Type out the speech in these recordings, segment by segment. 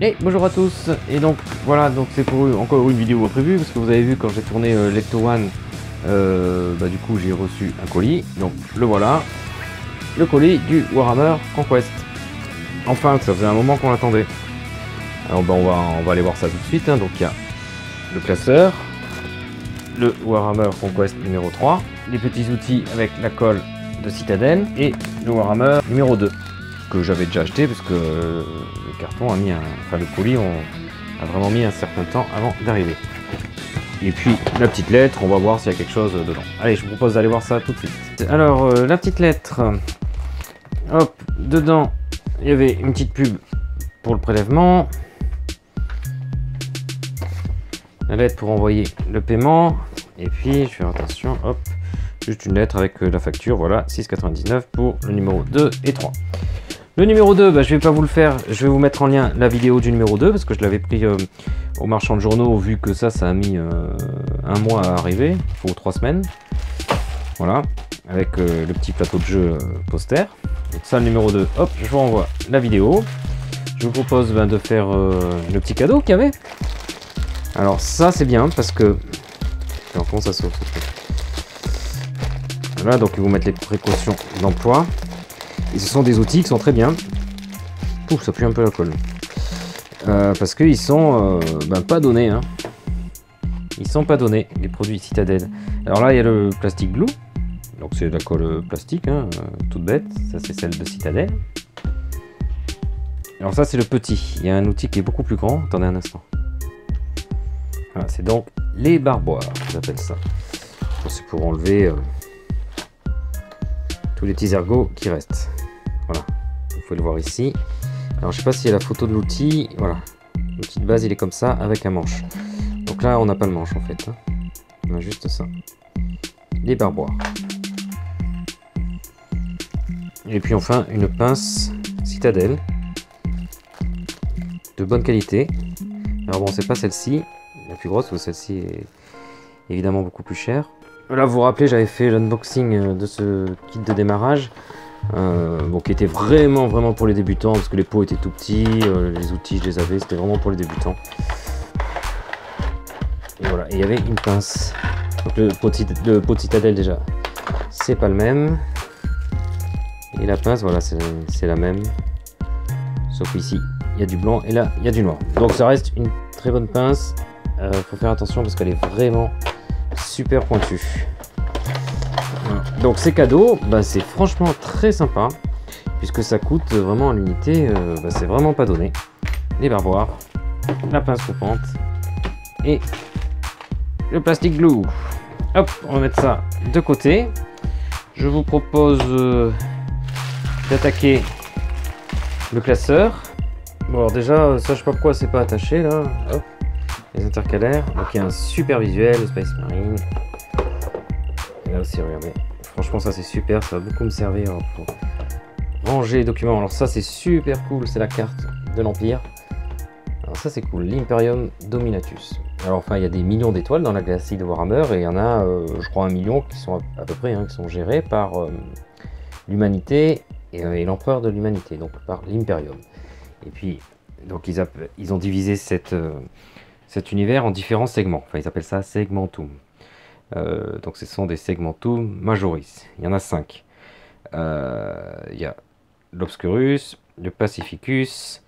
Et bonjour à tous, et donc voilà, donc c'est pour encore une vidéo imprévue, parce que vous avez vu quand j'ai tourné euh, Lecto One, euh, bah du coup j'ai reçu un colis, donc le voilà, le colis du Warhammer Conquest. Enfin, ça faisait un moment qu'on l'attendait. Alors bah, on, va, on va aller voir ça tout de suite, hein. donc il y a le classeur, le Warhammer Conquest numéro 3, les petits outils avec la colle de Citadel, et le Warhammer numéro 2 que j'avais déjà acheté parce que euh, le carton a mis un, enfin le colis a vraiment mis un certain temps avant d'arriver. Et puis la petite lettre, on va voir s'il y a quelque chose dedans. Allez, je vous propose d'aller voir ça tout de suite. Alors euh, la petite lettre, hop, dedans il y avait une petite pub pour le prélèvement. La lettre pour envoyer le paiement. Et puis je fais attention, hop, juste une lettre avec euh, la facture, voilà, 6,99 pour le numéro 2 et 3. Le numéro 2, bah, je vais pas vous le faire, je vais vous mettre en lien la vidéo du numéro 2 parce que je l'avais pris euh, au marchand de journaux vu que ça, ça a mis euh, un mois à arriver, ou trois semaines. Voilà, avec euh, le petit plateau de jeu poster. Donc ça, le numéro 2, hop, je vous renvoie la vidéo. Je vous propose ben, de faire le petit cadeau qu'il y avait. Alors ça, c'est bien parce que... Alors comment ça s'ouvre Voilà, donc ils vous mettre les précautions d'emploi. Ce sont des outils qui sont très bien. Pouf, ça pue un peu la colle. Euh, parce qu'ils sont euh, ben, pas donnés. Hein. Ils sont pas donnés, les produits Citadel. Alors là, il y a le plastique glue. Donc c'est la colle plastique, hein, euh, toute bête. Ça, c'est celle de Citadel. Alors ça, c'est le petit. Il y a un outil qui est beaucoup plus grand. Attendez un instant. Voilà, c'est donc les barboires, j'appelle ça. C'est pour enlever tous les petits ergots qui restent. Voilà, vous pouvez le voir ici. Alors je sais pas s'il y a la photo de l'outil. Voilà, l'outil de base il est comme ça avec un manche. Donc là on n'a pas le manche en fait. Hein. On a juste ça. Les barboires. Et puis enfin une pince citadelle de bonne qualité. Alors bon c'est pas celle-ci, la plus grosse, celle-ci est évidemment beaucoup plus chère. Là vous vous rappelez j'avais fait l'unboxing de ce kit de démarrage. Euh, qui était vraiment vraiment pour les débutants parce que les pots étaient tout petits, euh, les outils je les avais, c'était vraiment pour les débutants. Et voilà, il y avait une pince. Donc le pot, de, citadelle déjà, c'est pas le même. Et la pince, voilà, c'est la même. Sauf ici, il y a du blanc et là, il y a du noir. Donc ça reste une très bonne pince. Euh, faut faire attention parce qu'elle est vraiment super pointue. Donc ces cadeaux, bah, c'est franchement très sympa, puisque ça coûte vraiment à l'unité, euh, bah, c'est vraiment pas donné. Les barboires, la pince coupante et le plastique glue. Hop, on va mettre ça de côté. Je vous propose euh, d'attaquer le classeur. Bon alors déjà, ça je sais pas pourquoi c'est pas attaché là. Hop, les intercalaires. Donc il y a un super visuel, Space Marine. Et là aussi, regardez, Franchement, ça c'est super, ça va beaucoup me servir pour ranger les documents. Alors ça c'est super cool, c'est la carte de l'Empire. Alors ça c'est cool, l'Imperium Dominatus. Alors enfin, il y a des millions d'étoiles dans la galaxie de Warhammer et il y en a, euh, je crois, un million qui sont à, peu près, hein, qui sont gérés par euh, l'humanité euh, et, l'empereur de l'humanité, donc par l'Imperium. Et puis, donc ils, ont divisé cet univers en différents segments. Enfin, ils appellent ça segmentum. Euh, donc ce sont des segmentum majoris. Il y en a 5. Euh, il y a l'Obscurus, le Pacificus,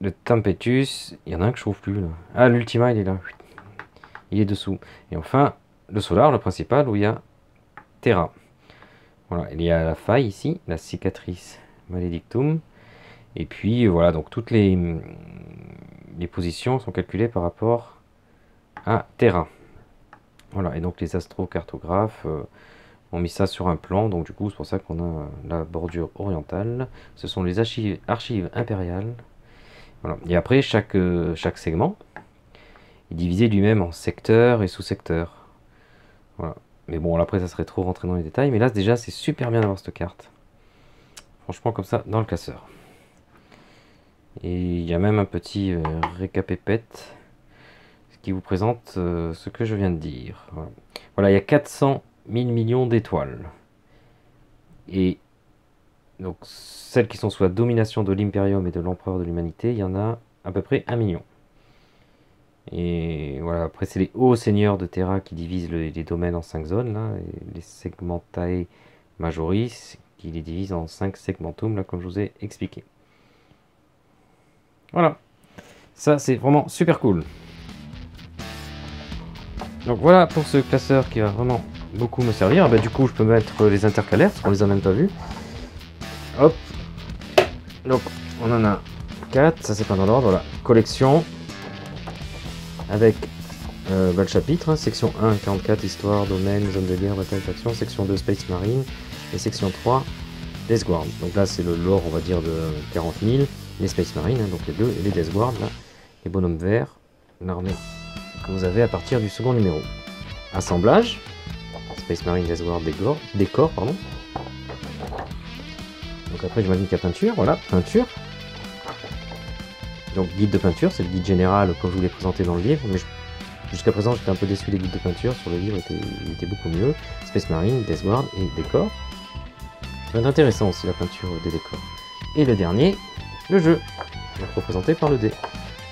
le Tempetus. Il y en a un que je trouve plus là. Ah, l'Ultima, il est là. Il est dessous. Et enfin, le Solar, le principal, où il y a Terra. Voilà, il y a la faille ici, la cicatrice Maledictum. Et puis voilà, donc toutes les positions sont calculées par rapport à Terra. Voilà, et donc les astrocartographes euh, ont mis ça sur un plan, donc du coup c'est pour ça qu'on a la bordure orientale. Ce sont les archives, impériales. Voilà. Et après, chaque, euh, chaque segment est divisé lui-même en secteurs et sous-secteurs. Voilà. Mais bon, après ça serait trop rentrer dans les détails, mais là déjà c'est super bien d'avoir cette carte. Franchement comme ça, dans le classeur. Et il y a même un petit euh, récapépète qui vous présente euh, ce que je viens de dire. Voilà. il y a 400 000 millions d'étoiles. Et donc, celles qui sont sous la domination de l'Imperium et de l'Empereur de l'Humanité, il y en a à peu près 1 million. Et voilà, après c'est les hauts seigneurs de Terra qui divisent les domaines en 5 zones, là, les segmentae majoris qui les divisent en 5 segmentum, là, comme je vous ai expliqué. Voilà, ça c'est vraiment super cool. Donc voilà pour ce classeur qui va vraiment beaucoup me servir. Bah, du coup, je peux mettre les intercalaires, parce qu'on les a même pas vus. Hop. Donc, on en a 4, ça c'est pas dans l'ordre, voilà. Collection, avec euh, bah, le chapitre, hein. section 1, 44, histoire, domaine, zone de guerre, bataille, faction, section 2, Space Marine, et section 3, Death Guard. Donc là, c'est le lore, on va dire, de 40 000, les Space Marine, hein, donc les deux, et les Death Guard, là, les bonhommes verts, l'armée que vous avez à partir du second numéro. Assemblage, Space Marine Death Guard décor, décor pardon. Donc après, j'imagine qu'il y a peinture, voilà, peinture. Donc guide de peinture, c'est le guide général comme je vous l'ai présenté dans le livre, mais jusqu'à présent j'étais un peu déçu des guides de peinture, sur le livre il était, beaucoup mieux. Space Marine, Death Guard et décor. Ça va être intéressant aussi la peinture des décors. Et le dernier, le jeu, représenté par le dé.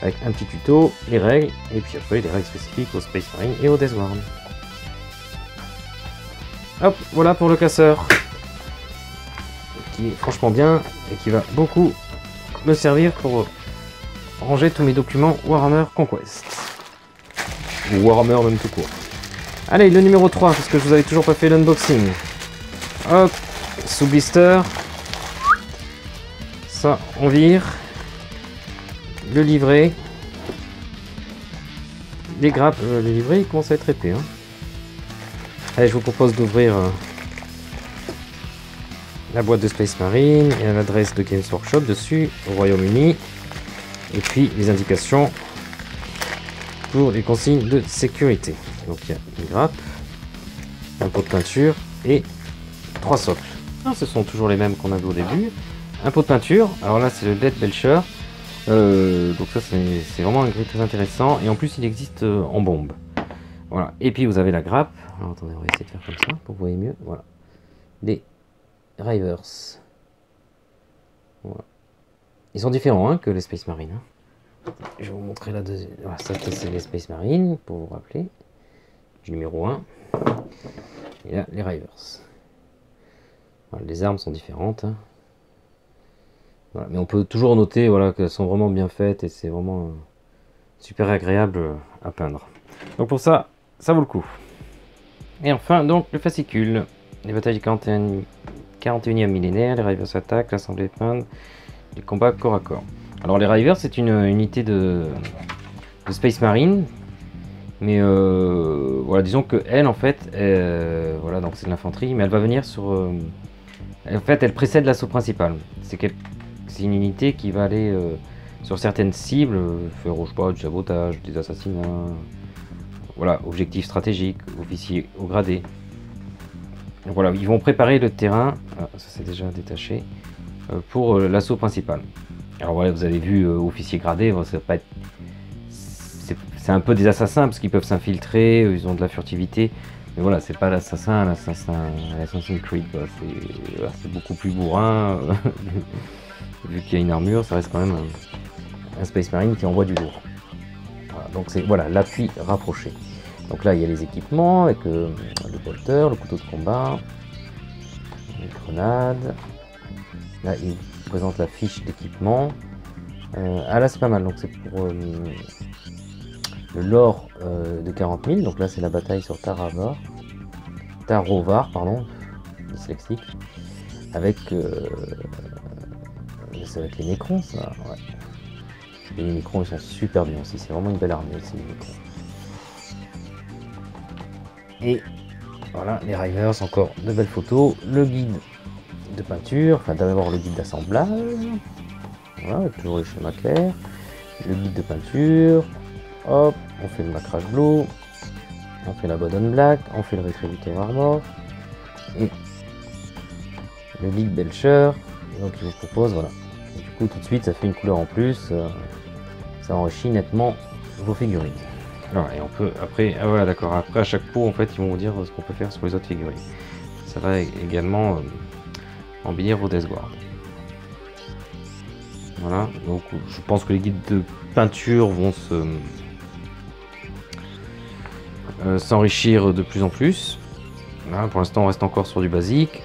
Avec un petit tuto, les règles, et puis après les règles spécifiques au Space Marine et au Death Guard. Hop, voilà pour le casseur. Qui est franchement bien et qui va beaucoup me servir pour ranger tous mes documents Warhammer Conquest. Ou Warhammer même tout court. Allez, le numéro 3, parce que je vous avais toujours pas fait l'unboxing. Hop, sous blister. Ça, on vire. Le livret. Les grappes, euh, le livret, il commence à être épais. Hein. Allez, je vous propose d'ouvrir euh, la boîte de Space Marine. et l'adresse de Games Workshop dessus, au Royaume-Uni. Et puis les indications pour les consignes de sécurité. Donc il y a une grappe, un pot de peinture et trois socles. Ah, ce sont toujours les mêmes qu'on avait au début. Un pot de peinture, alors là c'est le Dead Belcher. Euh, donc ça c'est vraiment un gris très intéressant et en plus il existe euh, en bombe. Voilà. Et puis vous avez la grappe. Alors attendez, on va essayer de faire comme ça pour que vous voyez mieux. Voilà. Les Rivers. Ils sont différents hein, que les Space Marine. Hein. Je vais vous montrer la deuxième. Voilà, ça c'est les Space Marine, pour vous rappeler. Du numéro 1. Et là, les Rivers. les armes sont différentes. Hein. Mais on peut toujours noter voilà, qu'elles sont vraiment bien faites et c'est vraiment euh, super agréable à peindre. Donc pour ça, ça vaut le coup. Et enfin, donc, le fascicule. Les batailles du 41... e millénaire, les Rivers attaquent, l'assemblée peindre, les combats corps à corps. Alors les Rivers, c'est une unité de, Space Marine. Mais euh, voilà, disons que elle, en fait, euh, voilà, donc c'est de l'infanterie, mais elle va venir sur... Euh, en fait, elle précède l'assaut principal. C'est une unité qui va aller sur certaines cibles, faire, je pas, du sabotage, des assassinats, voilà, objectif stratégique, officier au gradé. voilà, ils vont préparer le terrain, ah, ça c'est déjà détaché, euh, pour euh, l'assaut principal. Alors voilà, vous avez vu euh, officier gradé, pas c'est un peu des assassins parce qu'ils peuvent s'infiltrer, ils ont de la furtivité. Mais voilà, c'est pas l'assassin, l'assassin, l'Assassin's Creed, c'est beaucoup plus bourrin. vu qu'il y a une armure, ça reste quand même un, Space Marine qui envoie du lourd. donc c'est voilà l'appui rapproché. Donc là, il y a les équipements avec euh, le bolter, le couteau de combat, les grenades. Là, il présente la fiche d'équipement. Euh, ah là, c'est pas mal. Donc c'est pour euh, le lore de 40 000. Donc là, c'est la bataille sur Taravar. Tarovar, pardon, dyslexique. Avec, c'est avec les Necrons, ça. Ouais. les Necrons, ils sont super bien aussi. C'est vraiment une belle armée aussi, les Necrons. Et voilà, les Rivers, encore de belles photos. Le guide de peinture, enfin d'abord le guide d'assemblage. Voilà, toujours les schémas clairs. Le guide de peinture. Hop, on fait le macrage bleu. On fait la bottom black. On fait le rétributeur armor. Et le guide Belcher. Donc il vous propose, voilà. Du coup, tout de suite, ça fait une couleur en plus. Euh, ça enrichit nettement vos figurines et on peut après, ah voilà d'accord, après à chaque pot en fait ils vont vous dire ce qu'on peut faire sur les autres figurines. Ça va également euh, embellir vos Death. Voilà, donc je pense que les guides de peinture vont se euh, s'enrichir de plus en plus. pour l'instant, on reste encore sur du basique.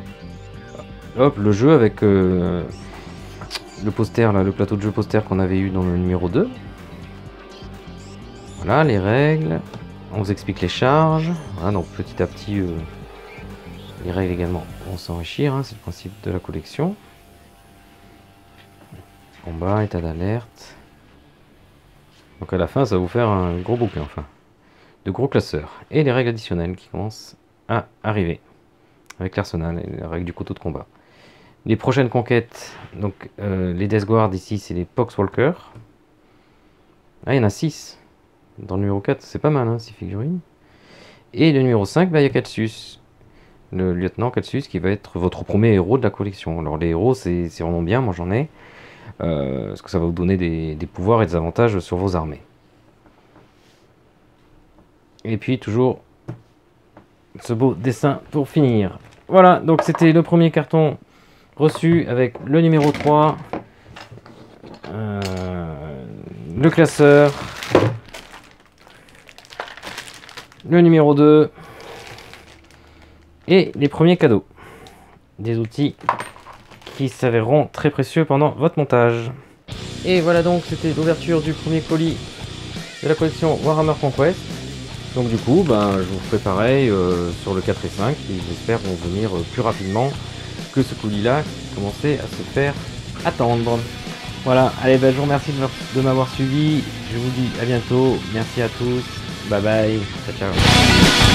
Hop, le jeu avec le poster, là, le plateau de jeu poster qu'on avait eu dans le numéro 2. Voilà, les règles. On vous explique les charges. Voilà, donc petit à petit, euh, les règles également vont s'enrichir. Hein, c'est le principe de la collection. Combat, état d'alerte. Donc à la fin, ça va vous faire un gros bouquin, enfin. De gros classeurs. Et les règles additionnelles qui commencent à arriver. Avec l'arsenal et les règles du couteau de combat. Les prochaines conquêtes, donc euh, les Death Guard ici, c'est les Poxwalker. Ah, il y en a 6. Dans le numéro 4, c'est pas mal, hein, ces figurines. Et le numéro 5, bah, il y a Katsus. Le lieutenant Katsus qui va être votre premier héros de la collection. Alors les héros, c'est vraiment bien, moi j'en ai. Euh, parce que ça va vous donner des, pouvoirs et des avantages sur vos armées? Et puis toujours ce beau dessin pour finir. Voilà, donc c'était le premier carton reçu avec le numéro 3, euh, le classeur, le numéro 2 et les premiers cadeaux. Des outils qui s'avéreront très précieux pendant votre montage. Et voilà donc, c'était l'ouverture du premier colis de la collection Warhammer Conquest. Donc du coup, ben, je vous ferai pareil euh, sur le 4 et 5, qui j'espère vont venir euh, plus rapidement que ce colis-là commençait à se faire attendre. Voilà, allez, ben, je vous remercie de m'avoir suivi. Je vous dis à bientôt. Merci à tous. Bye bye. Ciao, ciao.